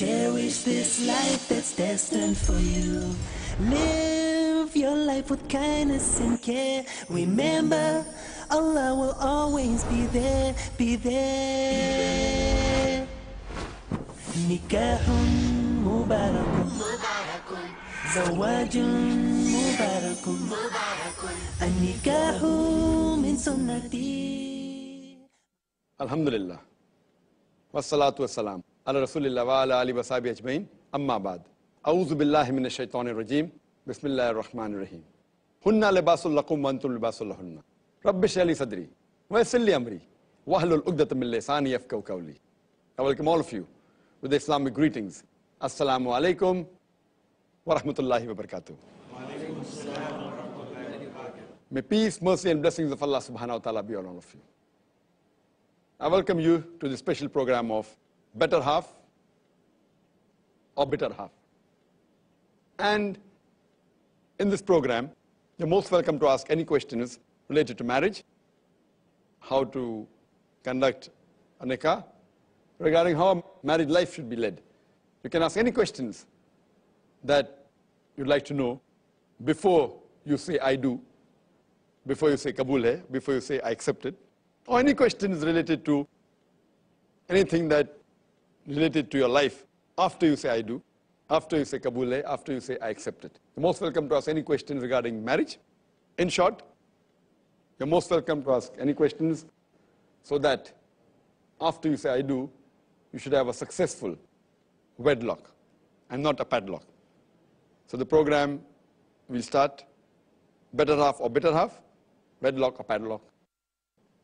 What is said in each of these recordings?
Cherish this life that's destined for you. Live your life with kindness and care. Remember, Allah will always be there, be there. Nikahun mubarakun, mubarakun. zawajun mubarakun, mubarakun. Anikahu min sunnati. Alhamdulillah. Wassalatu wassalam. Ala Rasulillah wa ala ali wasabi ajmain. Amma ba'd. A'udhu billahi minash shaitanir rajim. Bismillahir rahmanir rahim. Hunna libasul lakum wa antum libasul lahunna. Rabbi shrah li sadri wa yassir li amri wa hlul 'uqdatam min lisani yafqahu qawli. I welcome all of you with the Islamic greetings. Assalamu alaikum wa rahmatullahi wa barakatuh. May peace, mercy and blessings of Allah subhanahu wa ta'ala be on all of you. I welcome you to the special program of Better Half or Bitter Half. And in this program, you're most welcome to ask any questions related to marriage, how to conduct a nikah, regarding how married life should be led. You can ask any questions that you'd like to know before you say I do, before you say Kabul hai, before you say I accept it, or any questions related to anything that related to your life after you say I do, after you say Kabul hai, after you say I accept it. You're most welcome to ask any questions regarding marriage. In short, you're most welcome to ask any questions so that after you say I do, you should have a successful wedlock and not a padlock. So the program will start better half or better half, wedlock or padlock.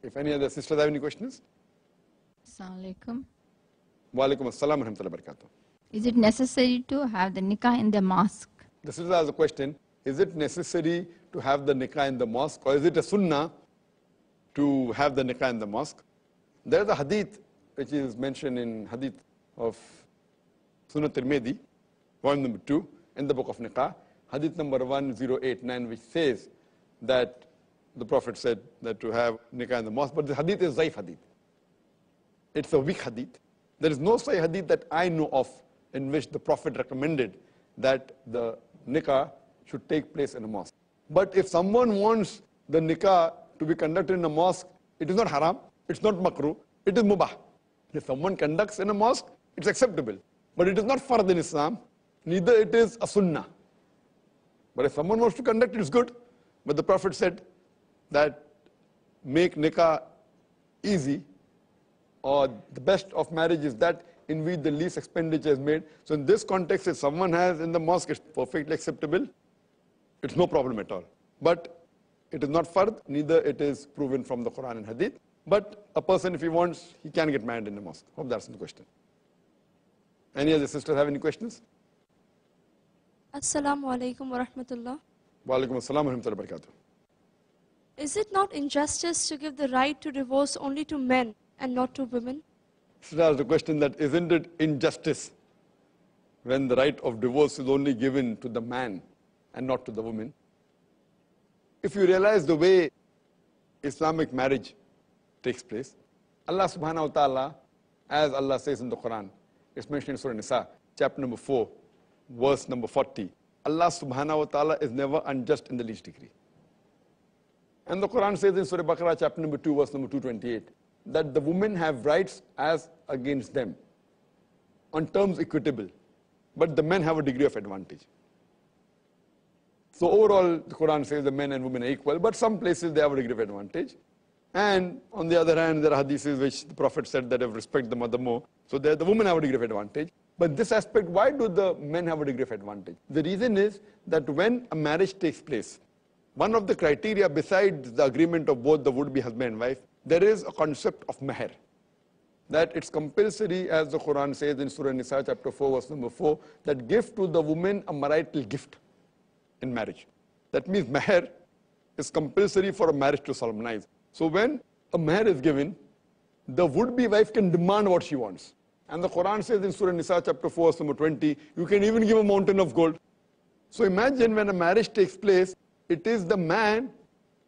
If any other sisters have any questions, Assalamu alaikum. Wa alaikum assalam wa rahmatullahi wa barakatuh. Is it necessary to have the nikah in the mosque? The sister has a question, is it necessary to have the nikah in the mosque or is it a sunnah to have the nikah in the mosque? There is a hadith which is mentioned in hadith of Sunan Tirmidhi, volume number 2, in the book of nikah, hadith number 1089, which says that the Prophet said that to have nikah in the mosque, but the hadith is zaif hadith. It's a weak hadith. There is no Sahih hadith that I know of in which the Prophet recommended that the nikah should take place in a mosque. But if someone wants the nikah to be conducted in a mosque, it is not haram, it's not makruh, it is mubah. If someone conducts in a mosque, it's acceptable. But it is not fard in Islam, neither it is a sunnah. But if someone wants to conduct it, it's good. But the Prophet said that make nikah easy or the best of marriage is that in which the least expenditure is made. So in this context, if someone has in the mosque, it's perfectly acceptable. It's no problem at all. But it is not fard, neither it is proven from the Quran and Hadith. But a person, if he wants, he can get married in the mosque. Hope that's the question. Any other sisters have any questions? Assalamu alaikum wa rahmatullah. Wa alaikum assalam wa rahmatullahi wa barakatuh. Is it not injustice to give the right to divorce only to men and not to women? That's the question that isn't it injustice when the right of divorce is only given to the man and not to the woman? If you realize the way Islamic marriage takes place, Allah subhanahu wa ta'ala, as Allah says in the Quran, it's mentioned in Surah Nisa, chapter number 4, verse number 40. Allah subhanahu wa ta'ala is never unjust in the least degree. And the Quran says in Surah Baqarah, chapter number 2, verse number 228, that the women have rights as against them on terms equitable, but the men have a degree of advantage. So overall, the Quran says the men and women are equal, but some places they have a degree of advantage. And on the other hand, there are hadiths which the Prophet said that have respect the mother more. So the women have a degree of advantage. But this aspect, why do the men have a degree of advantage? The reason is that when a marriage takes place, one of the criteria besides the agreement of both the would-be husband and wife, there is a concept of meher. That it's compulsory, as the Quran says in Surah Nisa chapter 4, verse number 4, that give to the woman a marital gift in marriage. That means meher is compulsory for a marriage to solemnize. So when a meher is given, the would-be wife can demand what she wants. And the Quran says in Surah Nisa chapter 4, verse number 20, you can even give a mountain of gold. So imagine when a marriage takes place, it is the man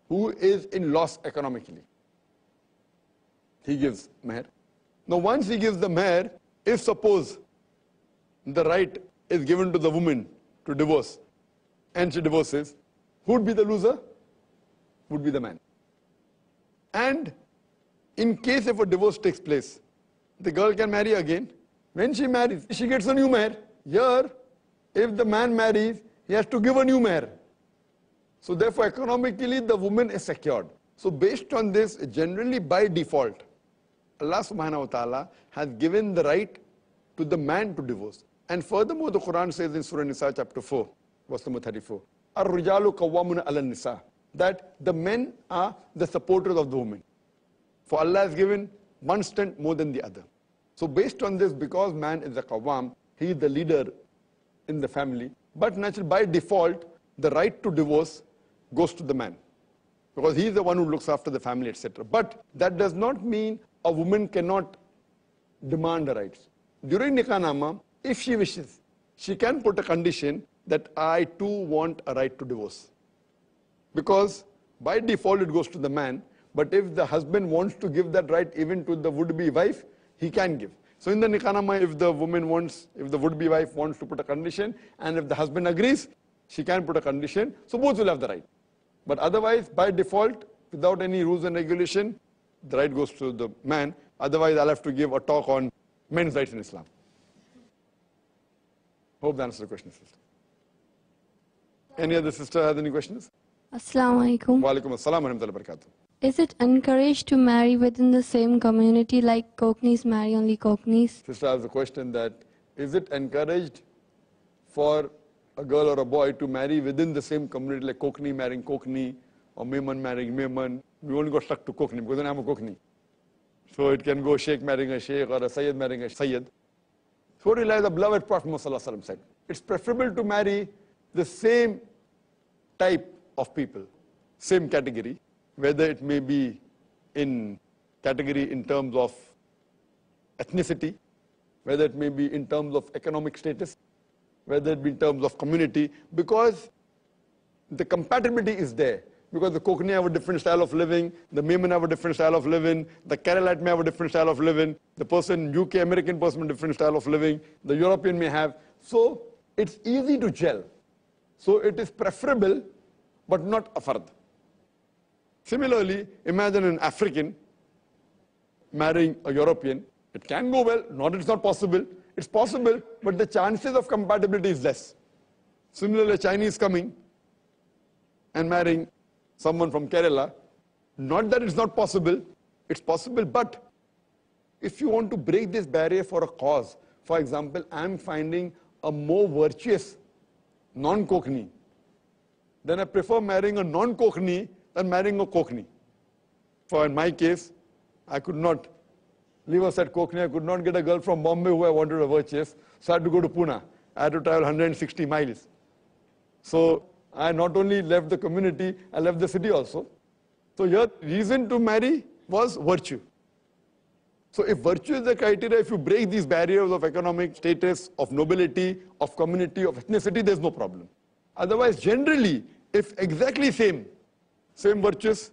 who is in loss economically. He gives meher. Now once he gives the meher, if suppose the right is given to the woman to divorce, and she divorces, who would be the loser? Would be the man. And in case if a divorce takes place, the girl can marry again. When she marries, she gets a new meher. Here, if the man marries, he has to give a new meher. So therefore, economically, the woman is secured. So based on this, generally by default, Allah subhanahu wa ta'ala has given the right to the man to divorce. And furthermore, the Quran says in Surah Nisa chapter 4, verse number 34, Ar-rijalu qawwamuna ala nisa that the men are the supporters of the women. For Allah has given one strength more than the other. So based on this, because man is a qawwam, he is the leader in the family, but naturally by default, the right to divorce goes to the man because he is the one who looks after the family, etc. But that does not mean a woman cannot demand the rights. During Nikah if she wishes, she can put a condition that I too want a right to divorce. Because by default it goes to the man, but if the husband wants to give that right even to the would-be wife, he can give. So in the Nikah if the woman wants, if the would-be wife wants to put a condition, and if the husband agrees, she can put a condition, so both will have the right. But otherwise, by default, without any rules and regulation, the right goes to the man. Otherwise, I'll have to give a talk on men's rights in Islam. Hope that answers the question, sister. Any other sister has any questions? Assalamu alaikum. Wa alaikum assalam wa rahmatullahi wa barakatuh. Is it encouraged to marry within the same community like Konkanis marry only Konkanis? Sister has a question that is it encouraged for a girl or a boy to marry within the same community like Konkani marrying Konkani or Memon marrying Memon? We only got stuck to Konkani because then I'm a Konkani. So it can go Sheikh marrying a Sheikh or a Sayyid marrying a Sayyid. So realize the beloved Prophet Muhammad said, it's preferable to marry the same type of people, same category, whether it may be in category in terms of ethnicity, whether it may be in terms of economic status, whether it be in terms of community, because the compatibility is there. Because the Konkani have a different style of living, the Memon have a different style of living, the Keralite may have a different style of living, the person, UK American person, a different style of living, the European may have. So it's easy to gel. So it is preferable, but not a fard. Similarly, imagine an African marrying a European. It can go well, not it's not possible. It's possible, but the chances of compatibility is less. Similarly, a Chinese coming and marrying someone from Kerala, not that it's not possible, it's possible, but if you want to break this barrier for a cause, for example, I'm finding a more virtuous non-Konkani, then I prefer marrying a non-Konkani than marrying a Konkani. For in my case, I could not leave us at Konkani. I could not get a girl from Bombay who I wanted a virtuous, so I had to go to Pune. I had to travel 160 miles. So I not only left the community, I left the city also. So your reason to marry was virtue. So if virtue is the criteria, if you break these barriers of economic status, of nobility, of community, of ethnicity, there's no problem. Otherwise, generally, if exactly same, same virtues,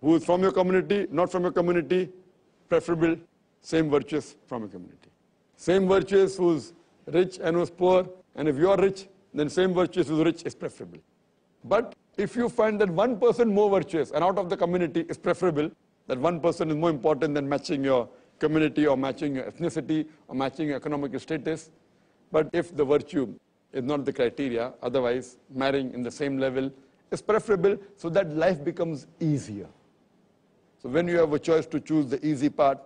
who is from your community, not from your community, preferable, same virtues from your community. Same virtues who's rich and who's poor, and if you're rich, then same virtues who's rich is preferable. But if you find that one person more virtuous and out of the community is preferable, that one person is more important than matching your community or matching your ethnicity or matching your economic status. But if the virtue is not the criteria, otherwise marrying in the same level is preferable so that life becomes easier. So when you have a choice to choose the easy part,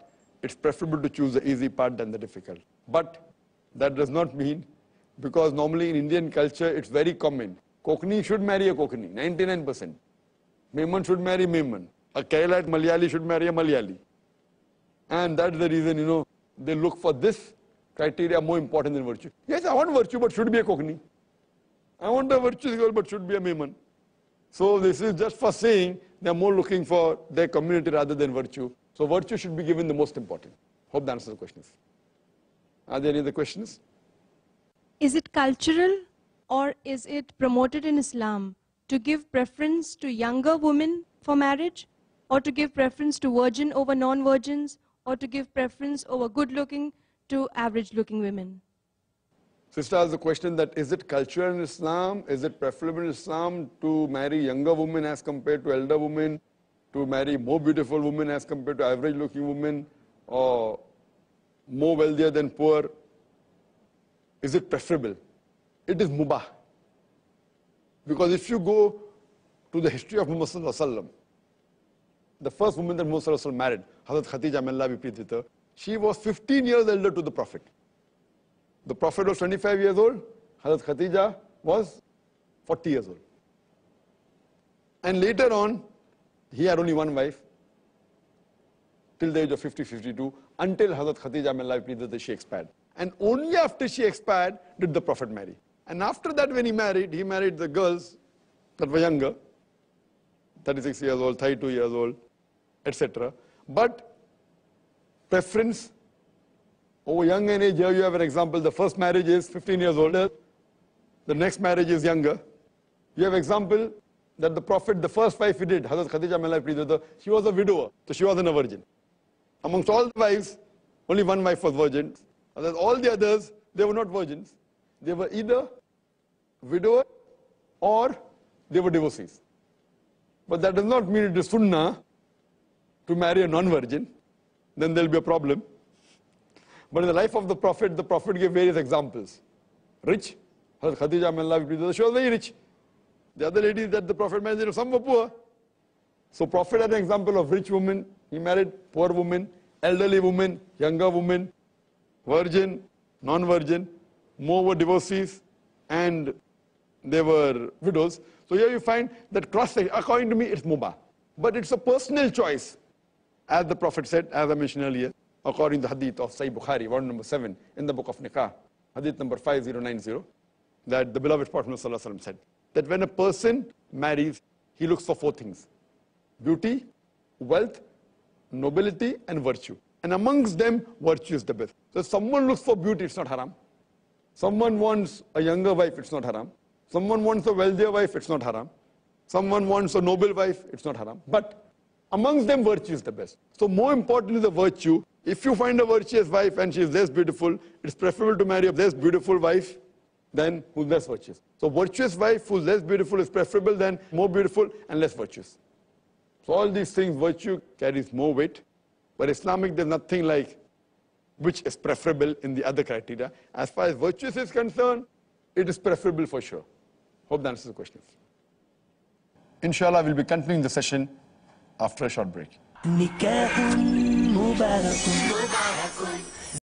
it's preferable to choose the easy part than the difficult. But that does not mean, because normally in Indian culture, it's very common. Konkani should marry a Konkani, 99%. Memon should marry Memon. A Kerala Malayali should marry a Malayali. And that's the reason, you know, they look for this criteria more important than virtue. Yes, I want virtue, but should be a Konkani. I want a virtuous girl, but should be a Memon. So this is just for saying they're more looking for their community rather than virtue. So virtue should be given the most important. Hope that answers the questions. Are there any other questions? Is it cultural or is it promoted in Islam to give preference to younger women for marriage or to give preference to virgin over non-virgins or to give preference over good looking to average looking women? Sister asked the question that is it cultural in Islam? Is it preferable in Islam to marry younger women as compared to elder women? To marry more beautiful women as compared to average looking women? Or more wealthier than poor? Is it preferable? It is mubah. Because if you go to the history of Muhammad the first woman that Muhammad married, Hazrat Khadija, may with her, she was 15 years elder to the Prophet. The Prophet was 25 years old, Hazrat Khadija was 40 years old. And later on, he had only one wife till the age of 50, 52, until Hazrat Khadija, may Allah she expired. And only after she expired did the Prophet marry. And after that, when he married, he married the girls that were younger, 36 years old, 32 years old, etc. But preference over young and age, here you have an example. The first marriage is 15 years older. The next marriage is younger. You have example that the Prophet, the first wife he did, Hazrat Khadija Malai she was a widower, so she wasn't a virgin. Amongst all the wives, only one wife was virgin. All the others, they were not virgins. They were either widower or they were divorcees. But that does not mean it is sunnah to marry a non-virgin. Then there will be a problem. But in the life of the Prophet, the Prophet gave various examples. Rich, Khadija, she was very rich. The other ladies that the Prophet married, some were poor. So Prophet had an example of rich woman, he married poor woman, elderly woman, younger woman, virgin, non-virgin, more were divorcees, and they were widows. So here you find that cross according to me, it's mubah. But it's a personal choice. As the Prophet said, as I mentioned earlier, according to the hadith of Sahih Bukhari, one number 7, in the book of Nikah, hadith number 5090, that the beloved Prophet said, that when a person marries, he looks for four things. Beauty, wealth, nobility, and virtue. And amongst them, virtue is the best. So if someone looks for beauty, it's not haram. Someone wants a younger wife, it's not haram. Someone wants a wealthier wife, it's not haram. Someone wants a noble wife, it's not haram. But Amongst them, virtue is the best. So more importantly, the virtue. If you find a virtuous wife and she is less beautiful, it's preferable to marry a less beautiful wife than who's less virtuous. So virtuous wife who's less beautiful is preferable than more beautiful and less virtuous. So all these things, virtue carries more weight. But Islamic, there's nothing like which is preferable in the other criteria. As far as virtues is concerned, it is preferable for sure. Hope that answers the questions. Inshallah, we'll be continuing the session after a short break.